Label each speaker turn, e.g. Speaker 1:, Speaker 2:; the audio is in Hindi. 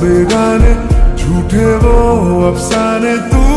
Speaker 1: बेगाने झूठे वो अफसाने तू